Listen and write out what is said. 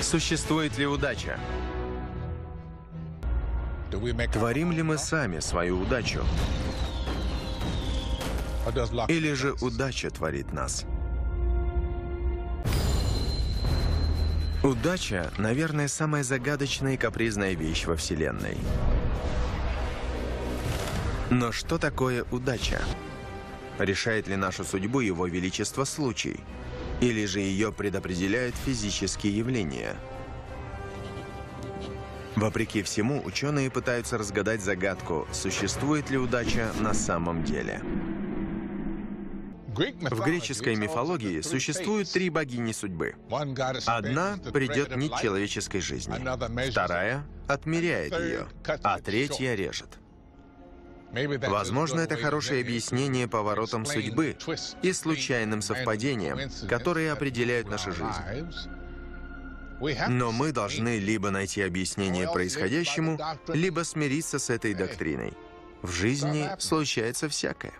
Существует ли удача? Творим ли мы сами свою удачу? Или же удача творит нас? Удача, наверное, самая загадочная и капризная вещь во Вселенной. Но что такое удача? Решает ли нашу судьбу его величество случай? Или же ее предопределяют физические явления? Вопреки всему, ученые пытаются разгадать загадку, существует ли удача на самом деле. В греческой мифологии существуют три богини судьбы. Одна придет нить человеческой жизни, вторая отмеряет ее, а третья режет. Возможно, это хорошее объяснение поворотам судьбы и случайным совпадениям, которые определяют нашу жизнь. Но мы должны либо найти объяснение происходящему, либо смириться с этой доктриной. В жизни случается всякое.